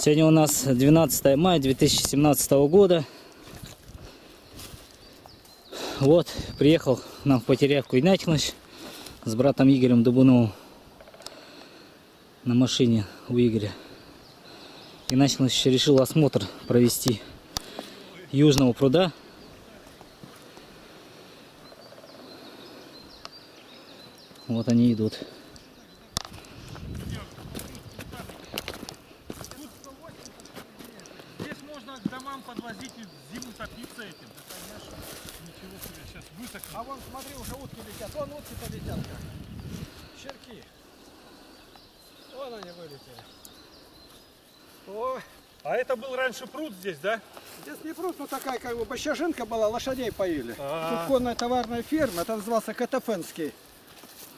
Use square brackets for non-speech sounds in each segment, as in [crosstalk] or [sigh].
Сегодня у нас 12 мая 2017 года. Вот, приехал нам в Потерявку Игнатий Иванович с братом Игорем Дубуновым на машине у Игоря. Игнатий Иванович решил осмотр провести южного пруда. Вот они идут. Здесь можно к домам подвозить и зиму топиться этим. Да, конечно. Ничего себе, сейчас высоко. А вон, смотри, уже утки летят. Вон утки полетят как. Щерки. Вон они вылетели. О, А это был раньше пруд здесь, да? здесь не пруд, но такая как бы бощажинка была, лошадей поили. А. Тут конная товарная ферма, это назывался Катафенский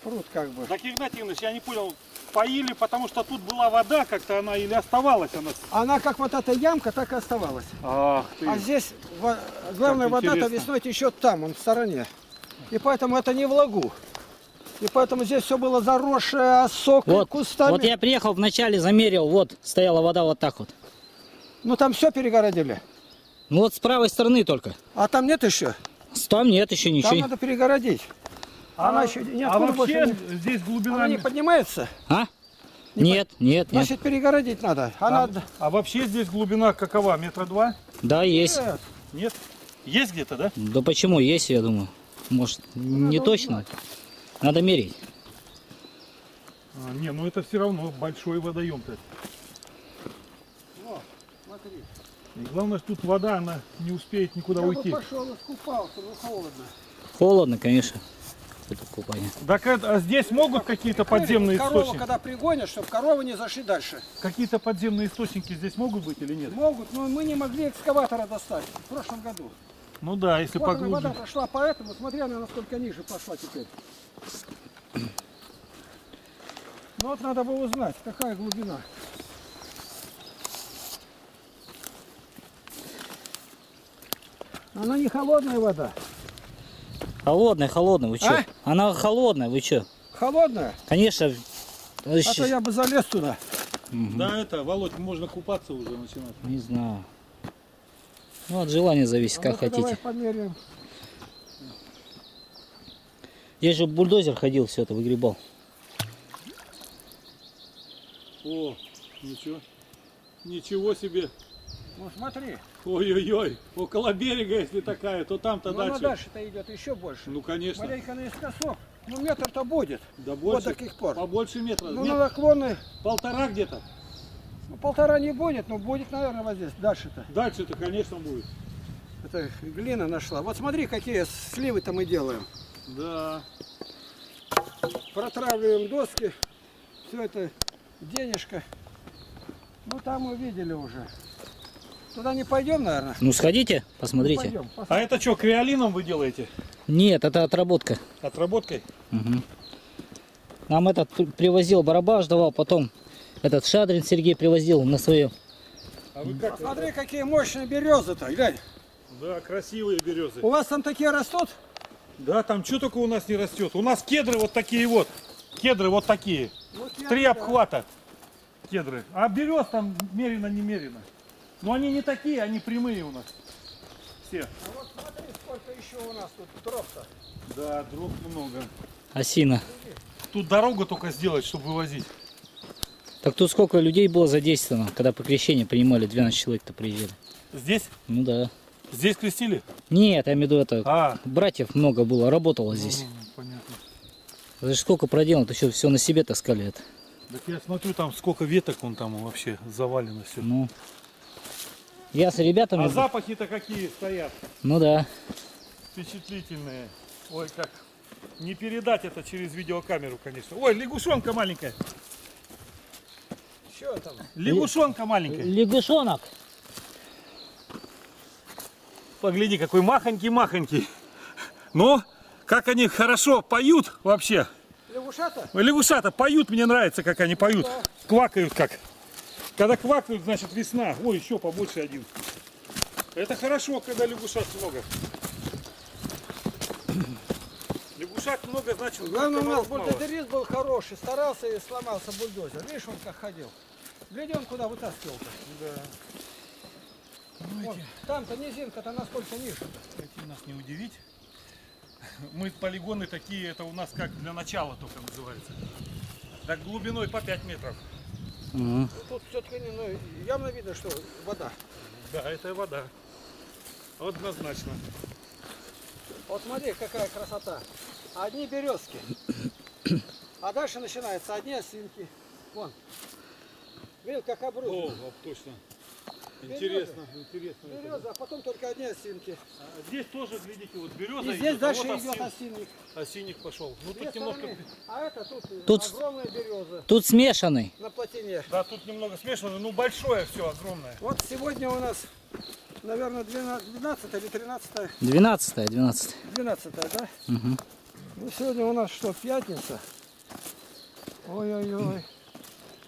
пруд как бы. Так, Игнатий Иванович, я не понял, поили, потому что тут была вода, как-то она или оставалась она? Она как вот эта ямка, так и оставалась. Ах ты. А здесь во- главная вода-то весной течет там, он в стороне. И поэтому это не в лагу. И поэтому здесь все было заросшее осокой, Вот, кустами. вот я приехал вначале, замерил, вот стояла вода вот так вот. Ну там все перегородили. Ну вот с правой стороны только. А там нет еще? Там нет еще Там ничего. надо перегородить. Она еще не а вообще не- здесь глубина... Она не поднимается? А? Нет, нет, нет. Значит, перегородить надо. а, Она... а вообще здесь глубина какова? Метра два? Да, есть. Нет. Нет? Есть где-то, да? Да почему? Есть, я думаю. Может, не надо точно. Надо мерить. А, не, ну это все равно большой водоем-то. И главное, что тут вода, она не успеет никуда Я бы уйти. пошел искупался, но холодно. Холодно, конечно. Это купание. Так это- а здесь могут какие-то подземные Корову, источники? когда пригонят, чтобы коровы не зашли дальше. Какие-то подземные источники здесь могут быть или нет? Могут, но мы не могли экскаватора достать в прошлом году. Ну да, если Вот она, вода поглубже. прошла по этому, смотри, она насколько ниже пошла теперь. Ну вот надо было узнать, какая глубина. Она не холодная вода. Холодная, холодная, вы что? А? Она холодная, вы что? Холодная? Конечно. А то я бы залез туда. Да, это, Володь, можно купаться уже начинать. Не знаю. Ну, от желания зависит, А как ну-ка Давай хотите. померяем. Здесь же бульдозер ходил, все это выгребал. О, ничего. Ничего себе. Ну смотри, Ой-ой-ой. Около берега, если такая, то там-то ну, она дальше. дальше-то идет еще больше. Ну, конечно. Маленько наискосок. Ну метр-то будет. Да Вот больше. до каких пор. Побольше метра. Ну Мет- на наклоны Полтора где-то. ну, полтора не будет, но будет, наверное, вот здесь. Дальше-то. Дальше-то, конечно, будет. Это глина нашла. Вот смотри, какие сливы-то мы делаем. Да. Протравливаем доски. Все это денежка. Ну там мы видели уже. Туда не пойдем, наверное. Ну, сходите, посмотрите. Пойдем. А это что, креолином вы делаете? Нет, это отработка. Отработкой? Мгм. Нам этот при- привозил Барабаш давал, потом этот Шадрин Сергей привозил на свое. А вы как? Смотри, какие мощные березы-то. Глянь. Да, красивые березы. У вас там такие растут? Да, там что только у нас не растет. У нас кедры вот такие вот. Кедры вот такие. Вот я- Три обхвата кедры. А берез там мерено-немерено. Но они не такие, они прямые у нас. Все. А вот смотри, сколько еще у нас тут дров-то. Да, дров много. Осина. Тут дорогу только сделать, чтобы вывозить. Так тут сколько людей было задействовано, когда по крещению принимали, 12 человек-то приезжали. Здесь? Ну да. Здесь крестили? Нет, я имею в виду это, А, братьев много было, работало здесь. м, понятно. Это же сколько проделано, то еще все на себе таскали это. Так я смотрю, там сколько веток он там вообще завалено все. Ну. Я с ребятами. А запахи-то какие стоят? Ну да. Впечатлительные. Ой, как. Не передать это через видеокамеру, конечно. Ой, лягушонка маленькая. Что там? Лягушонка маленькая. Лягушонок. Погляди, какой махонький-махонький. Ну, как они хорошо поют вообще. Лягушата? Лягушата поют, мне нравится, как они поют. Квакают как. Когда квакают, значит весна. Ой, еще побольше один. Это хорошо, когда лягушат много. [clears throat] Лягушат много, значит Главное, у нас бульдозерист был хороший, старался и сломался бульдозер. Видишь, он как ходил. Гляди, он куда вытаскивал-то. Да. Вон, Там-то низинка-то насколько ниже. Этим нас не удивить. Мы полигоны такие, это у нас как для начала только называется. Так глубиной по 5 метров. Ага. Тут все-таки ну, явно видно, что вода. Да, это вода. Однозначно. Вот смотри, какая красота. Одни березки. А дальше начинаются одни осинки. Вон. Видел, как О, обрубок. вот точно. Интересно, интересно. Береза, а потом только одни осинки. А Здесь тоже, глядите, вот береза И здесь идет, а дальше вот идет осин- осинник. осинник пошел. Ну тут немножко... стороны. А это тут, Тут- огромная береза Тут смешанный. на плотине. Да, тут немного смешано, ну большое все, огромное. Вот сегодня у нас, наверное, 12, 12 или 13, 12 12 12, да? Угу. Ну, сегодня у нас что, пятница? Ой-ой-ой.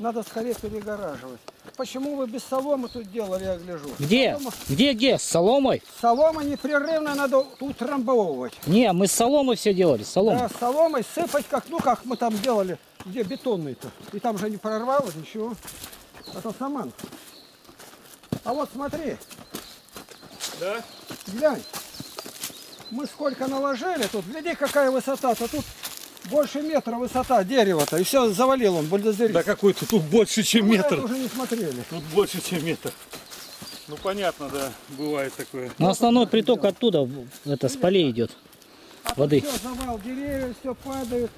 Надо скорее перегораживать. Почему вы без соломы тут делали, я гляжу? Где? Солома, Где, где? С соломой? солома непрерывно надо утрамбовывать. Не, мы с соломой все делали, с соломой. Да, соломой сыпать, как, ну, как мы там делали, где бетонный-то. И там же не прорвалось ничего. Это саман. А вот смотри, Да? глянь. Мы сколько наложили тут, гляди, какая высота-то. Тут больше метра высота дерева-то. И все завалил он, бульдозерит. Да какой-то тут больше, чем Мы метр. уже не смотрели. Тут больше, чем метр. Ну понятно, да, бывает такое. Но основной приток оттуда, это с полей идет. А Воды. Все, завал деревьев, все падает.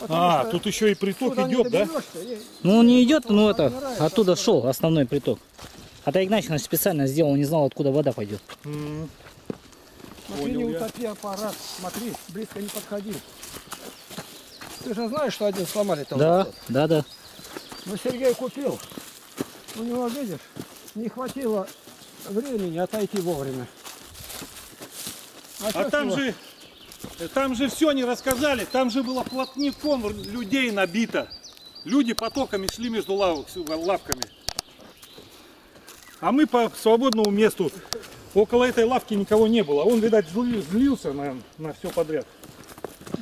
потому А, тут еще и приток идет, да? Ну он не идет, но это оттуда шел основной приток. А то Игнатьевич специально сделал, не знал, откуда вода пойдет. Смотри, не утопи аппарат. Смотри, близко не подходи. Ты же знаешь, что один сломали там. Да, да, да. Ну, Сергей купил. У него, видишь, не хватило времени отойти вовремя. А чё там же, там же все не рассказали, там же было плотником людей набито. Люди потоками шли между лавок, лавками. А мы по свободному месту, около этой лавки никого не было. Он, видать, зли- злился на, на все подряд.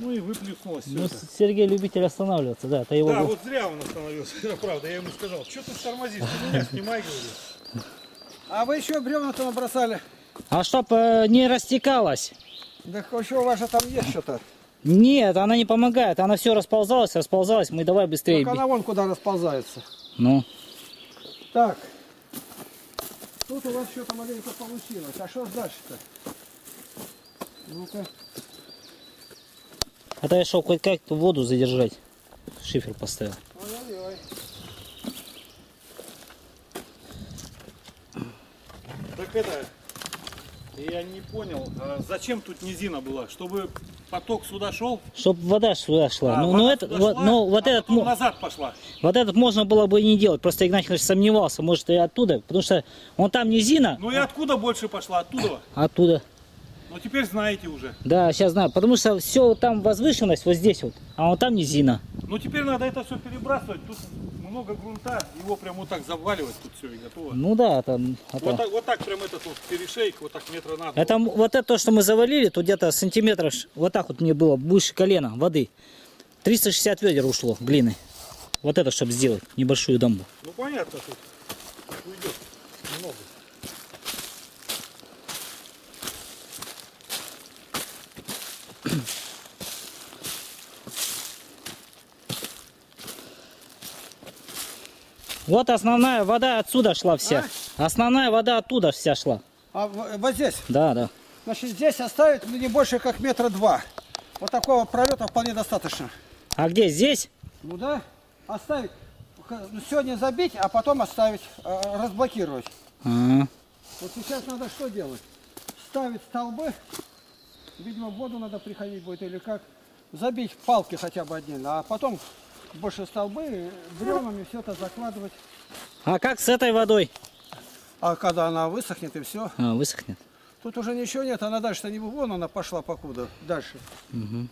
Ну и выплюснулось все Ну, это. Сергей любитель останавливаться, да, это его... Да, был- вот зря он остановился, это [laughs] правда. Я ему сказал, что ты тормозишь, ты меня снимай, говорю. А вы еще бревна-то набросали. А чтоб э, не растекалось. Да еще у вас же там есть что-то. Нет, она не помогает, она все расползалась, расползалась, мы давай быстрее. Так она вон куда расползается. Ну, Так. Тут у вас что-то маленько получилось. А что дальше-то? Ну-ка. А то я шел хоть как-то воду задержать. Шифер поставил. Так это, я не понял, а зачем тут низина была? Чтобы поток сюда шел? Чтоб вода сюда шла. А, ну, вода ну, это, сюда вот, шла, ну, вот а этот, назад пошла. вот этот можно было бы и не делать. Просто Игнатьевич сомневался, может и оттуда, потому что он там низина, Ну и откуда больше пошла? Оттуда. оттуда. Ну теперь знаете уже. Да, сейчас знаю, потому что все там возвышенность вот здесь вот, а вот там низина. Ну теперь надо это все перебрасывать. Тут много грунта, его прям вот так заваливать тут все и готово. Ну да, там, это, Вот так, вот так прям этот вот перешейк, вот так метра на два. это вот это то, что мы завалили, тут где-то сантиметров, вот так вот мне было, выше колена воды. 360 ведер ушло глины. Вот это, чтобы сделать небольшую дамбу. Ну понятно тут. Уйдет много. Вот основная вода отсюда шла вся. Основная вода оттуда вся шла. А вот здесь, Да, да. значит, здесь оставить ну, не больше как метра два. Вот такого пролета вполне достаточно. А где? Здесь? Ну да, оставить. Ну, Сегодня забить, а потом оставить, э, разблокировать. А, Вот сейчас надо что делать? Ставить столбы. Видимо, в воду надо приходить будет или как. Забить палки хотя бы отдельно, а потом больше столбы, бревнами все это закладывать. А как с этой водой? А когда она высохнет и все. А, высохнет. Тут уже ничего нет, она дальше-то не вон она пошла покуда. Дальше. Мгм.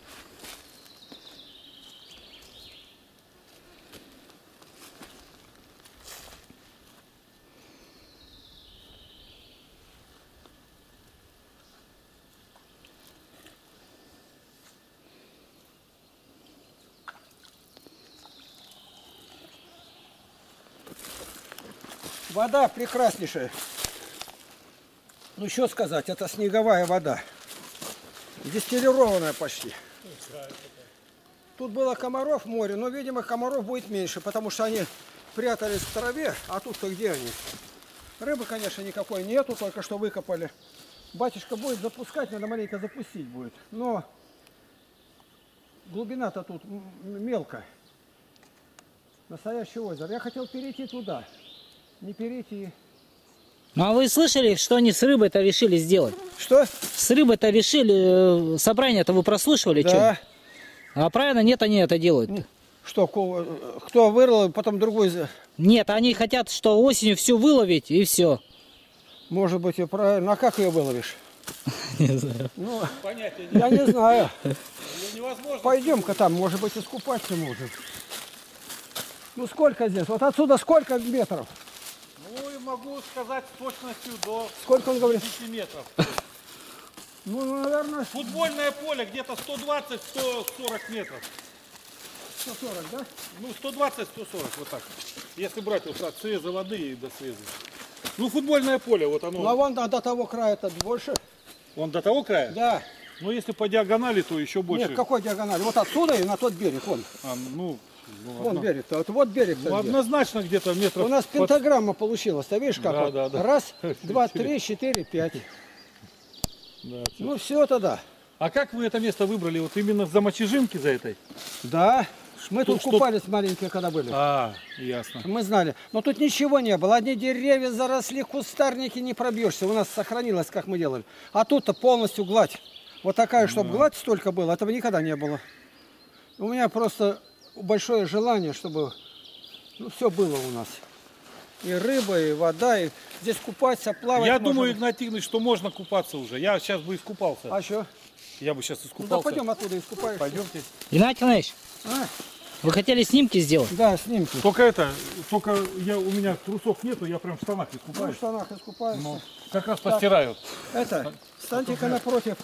Вода прекраснейшая. Ну что сказать, это снеговая вода. Дистиллированная почти. Тут было комаров море, но, видимо, комаров будет меньше, потому что они прятались в траве, а тут-то где они? Рыбы, конечно, никакой нету, только что выкопали. Батюшка будет запускать, надо маленько запустить будет. Но глубина-то тут мелкая. Настоящее озеро. Я хотел перейти туда. Не перейти. Ну а вы слышали, что они с рыбой-то решили сделать? Что? С рыбой-то решили, э, собрание-то вы прослушивали? Да. А правильно, нет, они это делают. Что, ко- э, кто вырвал, потом другой... Нет, они хотят, что осенью все выловить и все. Может быть и правильно. А как ее выловишь? [laughs] Не знаю. Ну, Понятия нет. я не знаю. Невозможно. Пойдем-ка там, может быть, искупаться можем. Ну сколько здесь? Вот отсюда сколько метров? Ну и могу сказать с точностью до Сколько он говорит? 10 метров. Ну, наверное, Футбольное поле где-то 120-140 метров. 140, да? Ну, 120-140, вот так. Если брать вот от среза воды и до среза. Ну, футбольное поле, вот оно. Ну, а вон до, того края-то больше. Он до того края? Да. Ну, если по диагонали, то еще больше. Нет, какой диагональ? Вот отсюда и на тот берег, вон. А, ну, ну, Вон одно- берег-то, вот, вот берег ну, однозначно где-то метров... У нас под- пентаграмма получилась, ты видишь как? Да, вот? да, да. Раз, [laughs] два, три, четыре, пять. Да. Ну все тогда. А как вы это место выбрали? Вот именно за мочежинки за этой? Да. Мы тут что- купались маленькие, когда были. А, ясно. Мы знали. Но тут ничего не было. Одни деревья заросли, кустарники не пробьешься. У нас сохранилось, как мы делали. А тут-то полностью гладь. Вот такая, чтобы гладь столько было, этого никогда не было. У меня просто большое желание, чтобы ну, все было у нас. И рыба, и вода, и здесь купаться, плавать. Я можно. думаю, Игнат Игнатьевич, что можно купаться уже. Я сейчас бы искупался. А что? Я бы сейчас Ну да искупался. пойдем оттуда искупаешься. Пойдемте. Геннадий Иванович, А? вы хотели снимки сделать? Да, снимки. Только это, только я, у меня трусов нету, я прям в штанах Ну, в искупаюсь. штанах искупаешься. Ну, как раз постираю. Это, станьте-ка напротив.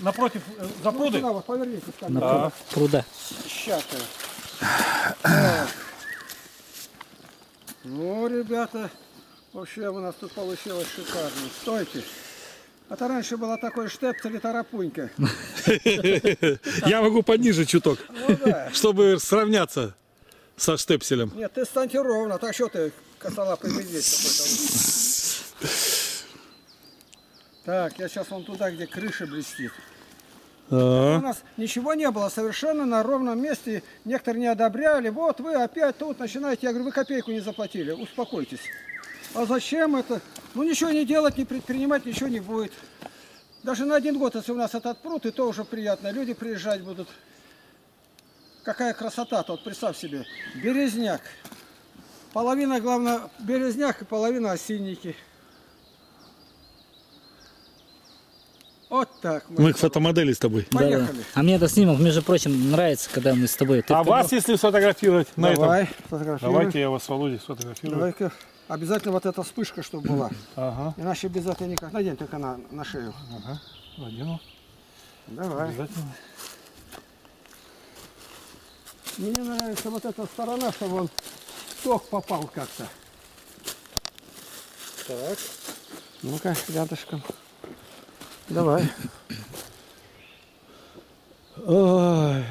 Напротив э, Ну, запруды. сюда вот, повернитесь ко мне. Да. Пруда. Я. Ну, ребята, вообще у нас тут получилось шикарно. Стойте. Это раньше была такой штепцель и тарапунька. Я могу пониже чуток, Ну чтобы сравняться со штепселем. Нет, ты станьте ровно. Так что ты косолапый медведь какой-то? Так, я сейчас вон туда, где крыша блестит. У А, нас ничего не было, совершенно на ровном месте. Некоторые не одобряли. Вот вы опять тут начинаете. Я говорю, вы копейку не заплатили, успокойтесь. А зачем это? Ну ничего не делать, не предпринимать, ничего не будет. Даже на один год, если у нас этот пруд, и то уже приятно. Люди приезжать будут. Какая красота-то, вот представь себе. Березняк. Половина, главное, березняк и половина осинники. Вот так. мы. мы к фотомодели с тобой. Да, да. Поехали. А мне этот снимок, между прочим, нравится, когда мы с тобой. Ты А когда- вас, если сфотографировать на Давай, этом? Давайте я вас, Володя, сфотографирую. Давай-ка. Обязательно вот эта вспышка, чтобы была. Ага, Иначе без этого никак. Надень только на, на шею. ага. Надену. Давай. Обязательно. Мне нравится вот эта сторона, чтобы он в ток попал как-то. Так. Ну-ка, рядышком. Давай. Ой.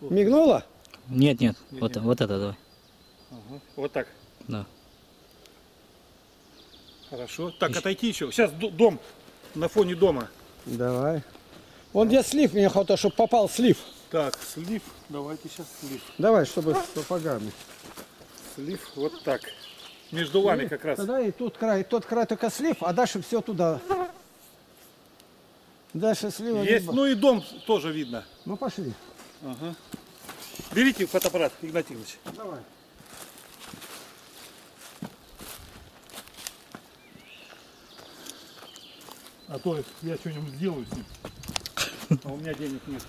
Мигнула? Нет, нет, вот, вот это давай. Вот так. Да. Хорошо. Так, отойти еще. Сейчас дом на фоне дома. Давай. Вон где слив, мне хватает, чтобы попал слив. Так, слив. Давайте сейчас слив. Давай, чтобы с сапогами. Слив вот так. Между вами как раз. Тогда и тут край, тот край только слив, а дальше все туда. Дальше слива. Есть, либо- ну и дом тоже видно. Ну пошли. Ага. Берите фотоаппарат, Игнат Игнатьевич. Давай. А то я что-нибудь сделаю с ним. А у меня денег нет.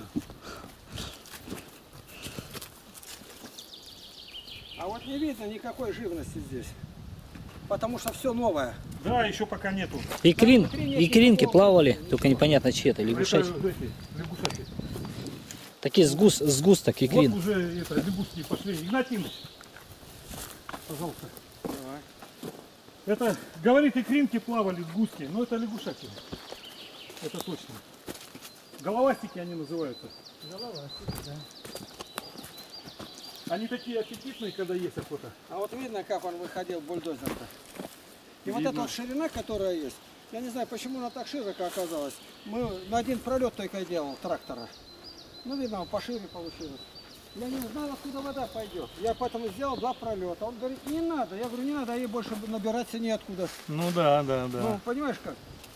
А вот не видно никакой живности здесь. Потому что все новое. Да, еще пока нету. Икрин, нет икринки никакого. плавали, только непонятно чьи это, лягушачьи. Лягушачьи. Такие сгус, сгусток Вот икрин. уже это, лягушки пошли. Игнат Игнатьевич, Пожалуйста. Давай. Это, говорит, икринки плавали с гуски, но это лягушаки. Это точно. Головастики они называются. Головастики, да. Они такие аппетитные, когда есть охота. А вот видно, как он выходил бульдозер-то. И вот Видно. эта вот ширина, которая есть, я не знаю, почему она так широко оказалась. Мы на один пролет только делал трактора. Ну, видно, он пошире получилось. Я не знал, откуда вода пойдет. Я поэтому сделал два пролета. Он говорит, не надо. Я говорю, не надо, ей больше набираться неоткуда. Ну да, да, да. Ну, понимаешь как?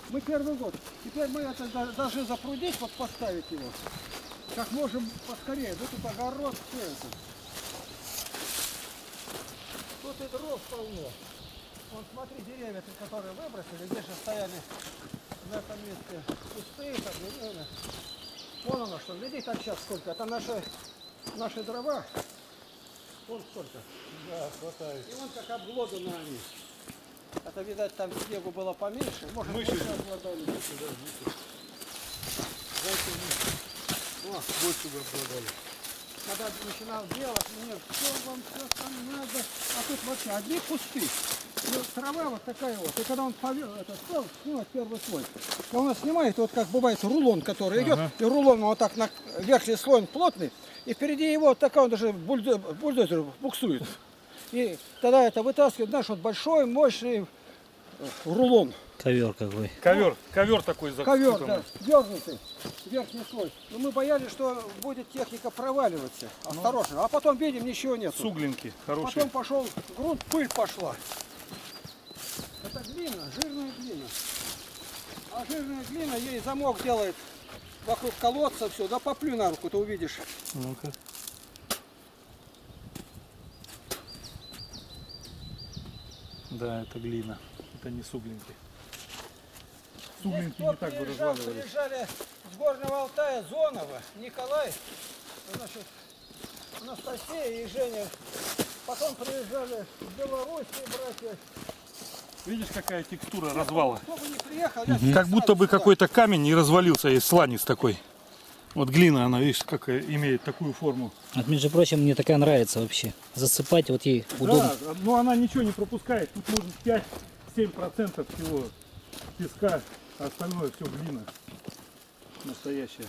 Мы первый год. Теперь мы это до- должны запрудить, вот поставить его. Как можем поскорее. Да тут огород, все это. Тут и дров полно. Вон смотри, деревья, которые выбросили, где же стояли на этом месте кусты, там, деревья. Вон оно что, видите, так сейчас сколько. Это наши, наши дрова. Вон сколько. Да, хватает. И вон как обглоданы они. Это, видать, там снегу было поменьше. Может, Мыши. больше обглодали. О, Больше бы обладали. Когда начинал делать, мне все вам все там надо. А тут вообще одни кусты. Ну, трава вот такая вот. И когда он повел, это стал снимать первый слой. И он снимает, вот как бывает рулон, который идет, и рулон вот так на верхний слой плотный, и впереди его вот такая он даже бульдозер, буксует. И тогда это вытаскивает, знаешь, вот большой, мощный рулон. Ковер какой. Ковер, ковер такой Ковер, закутанный. да, дернутый, верхний слой. Но мы боялись, что будет техника проваливаться. Осторожно. А потом видим, ничего нет. Суглинки хорошие. Потом пошел грунт, пыль пошла. Это глина, жирная глина. А жирная глина ей замок делает вокруг колодца, все. Да поплю на руку, ты увидишь. Ну-ка. Да, это глина. Это не суглинки. Суглинки Здесь не так бы разваливались. приезжали с Горного Алтая, Зонова, Николай, значит, Анастасия и Женя. Потом приезжали с Белоруссии братья. Видишь, какая текстура развала? Приехал, я Как будто бы какой-то камень не развалился, есть сланец такой. Вот глина, она, видишь, как имеет такую форму. Вот, между прочим, мне такая нравится вообще. Засыпать вот ей удобно. Да, но она ничего не пропускает. Тут может 5-7% всего песка, а остальное все глина настоящая.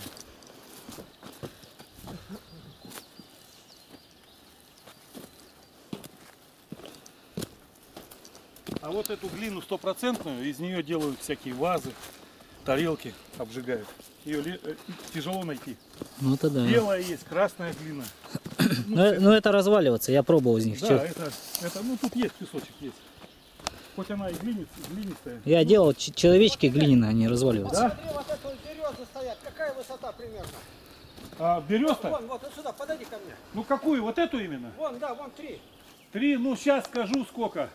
А вот эту глину стопроцентную, из нее делают всякие вазы, тарелки обжигают. Ее э, тяжело найти. Ну это да. Белая есть, красная глина. Ну, э- ну, это разваливаться, я пробовал из них. Да, это, это, ну тут есть песочек есть. Хоть она и глиниц- глинистая. Я делал человечки глиняные, они разваливаются. Да? Смотри, вот это вот березы стоят. Какая высота примерно? А береста? Вон, вот, вот сюда, подойди ко мне. Ну какую? Вот эту именно? Вон, да, вон три. Три, ну сейчас скажу сколько.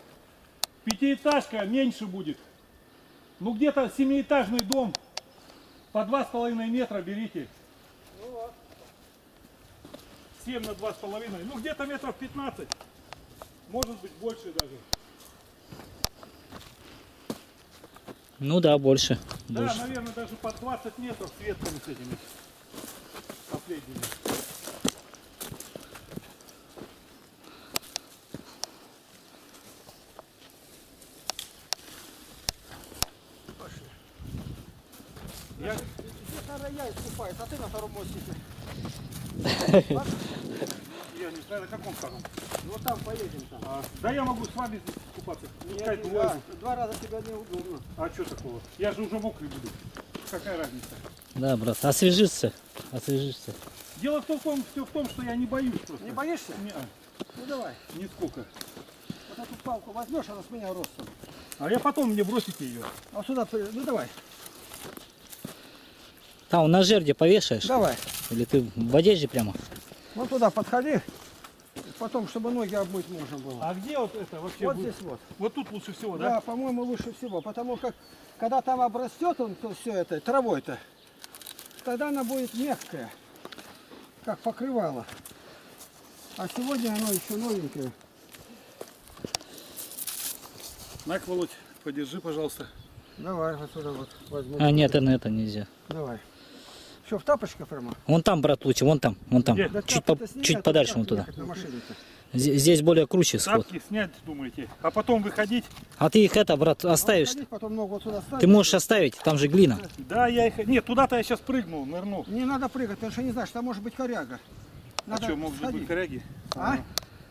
Пятиэтажка меньше будет. Ну где-то семиэтажный дом. По два с половиной метра берите. Ну вот. 7 на два с половиной. Ну где-то метров 15. Может быть больше даже. Ну да, больше. Да, больше. наверное, даже по 20 метров с ветками с этими последними. Я, Здесь, наверное, я искупаюсь, а ты на втором мостике. [laughs] я не знаю, на каком втором. Ну вот там поедем там. А, да я могу с вами здесь купаться. Пускай Нет, да, два раза тебя неудобно. А что такого? Я же уже мокрый буду. Какая разница? Да, брат, освежишься. Освежишься. Дело в том, все в том, что я не боюсь просто. Не боишься? Не, Ну давай. нисколько. Вот эту палку возьмешь, она с меня ростом. А я потом мне бросите ее. А сюда, ну давай. Там на жерде повешаешь? Давай. Или ты в одежде прямо? Вот туда подходи. Потом, чтобы ноги обмыть можно было. А где вот это вообще Вот будет? здесь вот. Вот тут лучше всего, Да, да? по-моему, лучше всего. Потому как, когда там обрастет он, то все это, травой-то, тогда она будет мягкая, как покрывало. А сегодня оно еще новенькое. На, Володь, подержи, пожалуйста. Давай, отсюда вот возьму. А, нет, это, это нельзя. Давай. Что, в тапочках прямо? Вон там, брат, лучше, вон там, вон там. Где? Да Чуть, по- снять, чуть а подальше вон туда. Здесь более круче сход. Тапки снять, думаете? А потом выходить? А ты их это, брат, оставишь? Ходить, потом ногу вот сюда ставить. Ты можешь оставить, там же глина. Да, я их... Нет, туда-то я сейчас прыгну, нырну. Не надо прыгать, потому что не знаешь, там может быть коряга. А Надо что, может сходить. быть коряги? А?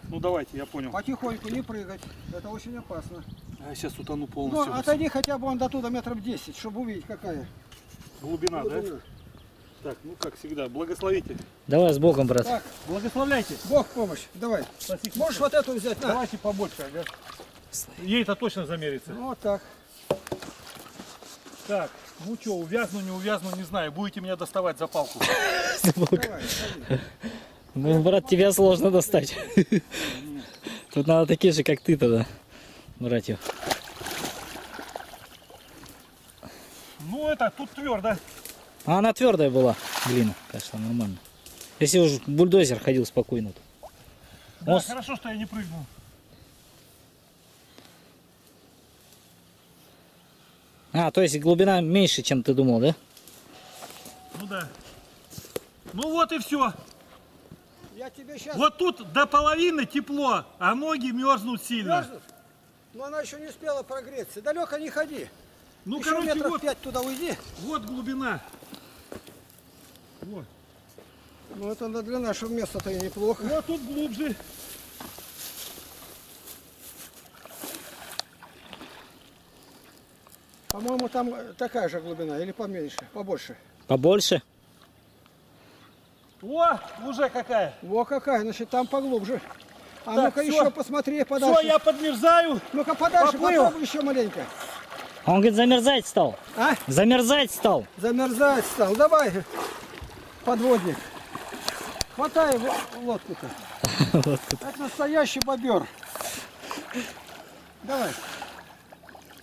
Ну давайте, я понял. Потихоньку не прыгать. Это очень опасно. Я сейчас утону Ну, полностью. отойди хотя бы вон до туда метров 10, чтобы увидеть, какая. Глубина, да? Так, ну как всегда, благословите. Давай с Богом, брат. Так, Благословляйте. Бог в помощь. Давай. Спасибо. Можешь вот эту взять? На. Давайте побольше, ага. Ей-то точно замерится. Ну, Вот так. Так, ну что, увязну, не увязну, не знаю. Будете меня доставать за палку. [laughs] Давай, сходи. Ну, брат, тебя сложно достать. Тут надо такие же, как ты тогда, братьев. Ну это, тут твердо. А она твердая была, глина, конечно, нормально. Если уж бульдозер ходил спокойно. то. Да, Он хорошо, что я не прыгнул. А, то есть глубина меньше, чем ты думал, да? Ну да. Ну вот и все. Я тебе сейчас... Вот тут до половины тепло, а ноги мерзнут сильно. Мерзнут? Но она еще не успела прогреться. Далеко не ходи. Ну, еще короче, метров вот, пять туда уйди. вот глубина. Вот. Ну, это для нашего места-то и неплохо. Вот тут глубже. По-моему, там такая же глубина или поменьше, побольше. Побольше? О, уже какая. Во какая, значит, там поглубже. А ну-ка еще посмотри подальше. Все, я подмерзаю. Ну-ка подальше, Поплыл. попробуй еще маленько. Он говорит, замерзать стал. А? Замерзать стал. Замерзать стал. Давай, подводник. Хватай лодку-то. Это настоящий бобер. Давай.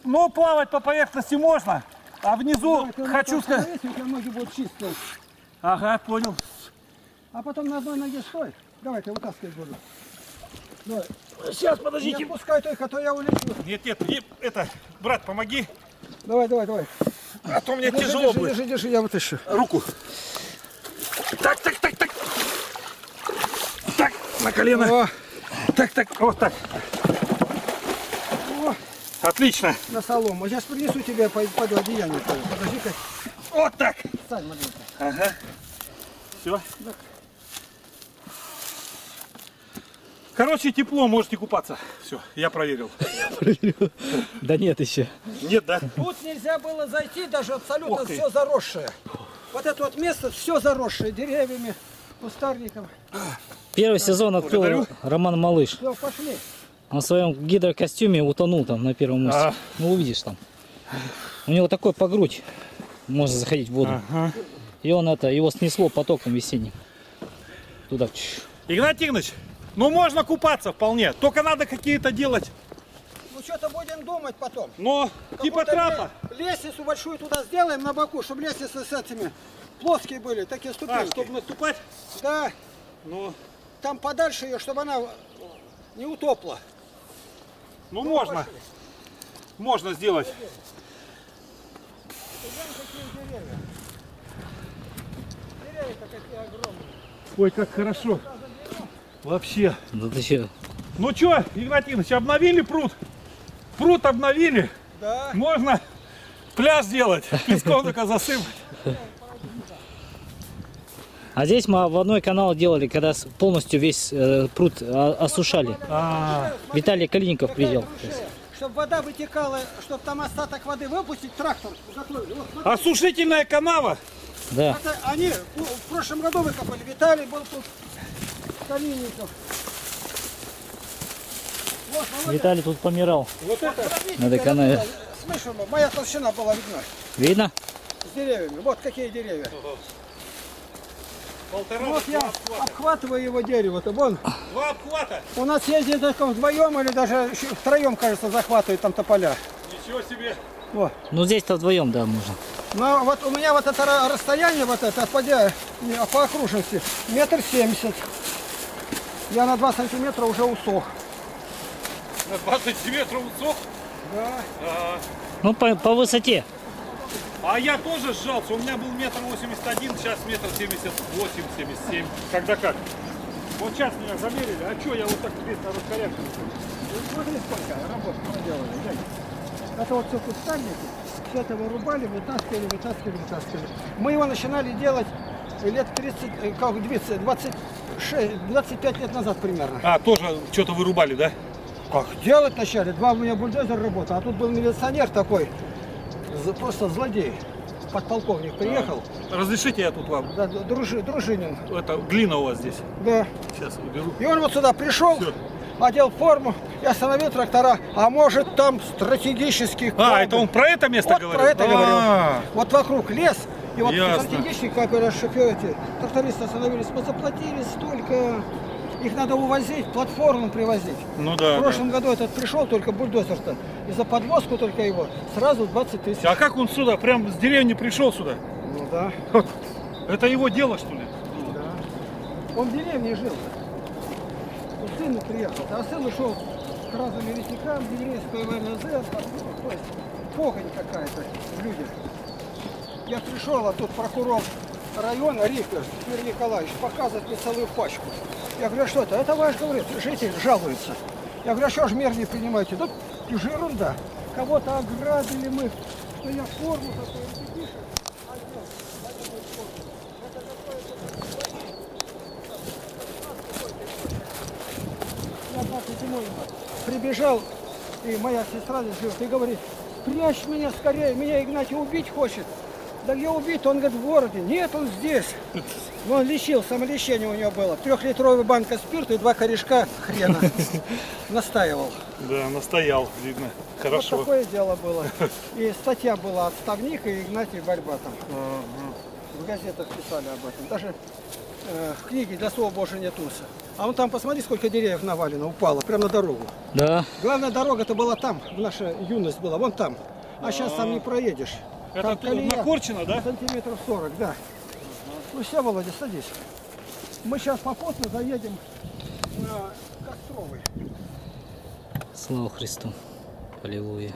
Ну, плавать по поверхности можно. А внизу Давай, ты вот хочу сказать. становись, у тебя ноги будут чистые. Ага, понял. А потом на одной ноге стой. Давай, я вытаскивать буду. Давай. Сейчас, Не подождите. отпускай только, а то я улечу. Нет, нет, не- это, брат, помоги. Давай, давай, давай. А то мне Держи, тяжело держи, будет. держи, держи, я вытащу. Руку. Так, так, так, так. Так, на колено. О, Так, так, вот так. о, Отлично. на солому. Сейчас принесу тебе под, под одеяние. Подожди-ка. Вот так. Стань маленько. Ага. Все. Короче, тепло, можете купаться. Все, [laughs] я проверил. Да нет еще. Нет, да? Тут нельзя было зайти, даже абсолютно все заросшее. Вот это вот место все заросшее деревьями, кустарником. Первый сезон открыл Благодарю. Роман Малыш. Все, пошли. Он в своем гидрокостюме утонул там на первом мосте. А. Ну увидишь там. У него такой по грудь. Можно заходить в воду. Ага. И он это, его снесло потоком весенним. Туда. Игнат Игнатьевич, ну можно купаться вполне. Только надо какие-то делать. Ну что-то будем думать потом. Но типа трапа. ле- Лестницу большую туда сделаем на боку, чтобы лестницы с этими плоские были, такие А, ступеньки. чтобы наступать? Да, Ну, там подальше ее, чтобы она не утопла. ну можно. Можно сделать. Деревья-то какие огромные. Ой, как хорошо. Вообще. Да ты че? Ну что, Игнат Игнатьевич, обновили пруд? Пруд обновили. Да. Можно пляж сделать. [laughs] Песком только засыпать. А здесь мы в одной канал делали, когда полностью весь э, пруд а, осушали. А, Виталий Калиников приезжал. Чтобы вода вытекала, чтобы там остаток воды выпустить, трактор закрыли. Вот, осушительная канава. Да. Это они в прошлом году выкопали. Виталий был тут, Калиников. Вот, Виталий тут помирал. Вот это. на этой я канаве. Слышал, моя толщина была видна Видно? с деревьями. Вот какие деревья. Полтора Вот я обхватываю его дерево-то. Вон, Два обхвата. у нас ездит только вдвоем или даже втроем, кажется, захватывает там тополя. Ничего себе. Вот. Ну здесь-то вдвоем, да, можно. Но вот у меня вот это ра- расстояние, вот это, а по окружности, метр семьдесят. Я на два сантиметра уже усох. На 20 метров высок. Да. А, Ну, по, по высоте. А я тоже сжался. У меня был метр восемьдесят один, сейчас метр семьдесят восемь, семьдесят семь. Когда как? Вот сейчас меня замерили, а что я вот так вечно раскорячиваюсь? Ну, Смотри, сколько работ проделали. глянь. Это вот все кустарники. Все это вырубали, вытаскивали, вытаскивали, вытаскивали. Мы его начинали делать лет 30, э, как 20, 26, 25 лет назад примерно. А, тоже что-то вырубали, да? Как делать вначале? Два у меня бульдозер работал, а тут был милиционер такой, просто злодей. Подполковник приехал, Разрешите я тут вам? да, дружи- Дружинин, Это глина у вас здесь. да. Сейчас уберу. И он вот сюда пришел, Всё. одел форму и остановил трактора. А может там стратегический А, кабель? это он про это место Вот говорил? про это говорил. А, Вот вокруг лес, и вот Ясно. стратегический шофер эти трактористы остановились. Мы заплатили столько, их надо увозить, платформу привозить. Ну В да, да. прошлом году этот пришел только бульдозер-то, и за подвозку только его сразу 20 тысяч. А как он сюда, прям с деревни пришел сюда? Ну да, Это его дело, что ли? да. Он в деревне жил. Вот сын приехал, а сын ушел к разным еретикам, еврейское ВНЗ, ну, то есть погонь какая-то в людях. Я пришел, а тут прокурор района Рихтер, Юрий Николаевич, показывает мне целую пачку. Я говорю, а что это? Это ваш, говорит, житель жалуется. Я говорю, а что же мер не принимаете? Тут же ерунда. Кого-то ограбили мы, что я форму такую, ты пишешь, зимой прибежал, и моя сестра здесь живет, и говорит, прячь меня скорее, меня Игнатий убить хочет. Да где убить? Он говорит, в городе. Нет, он здесь. Ну, он лечил, самолечение у него было. Трехлитровая банка спирта и два корешка хрена. [laughs] Настаивал. Да, настоял, видно. Вот такое дело было. И статья была «Отставник» и Игнатий борьба там. В газетах писали об этом. Даже э, в книге «Для слова Божия нет уса». А вон там, посмотри, сколько деревьев навалено, упало, прямо на дорогу. Да, Главная дорога-то была там, наша юность была, вон там. А сейчас там не проедешь. Это Там колея накорчено, да? Сантиметров 40, да. Ну все, Володя, садись. Мы сейчас попутно заедем на Костровый. слава Христу. Аллилуйя.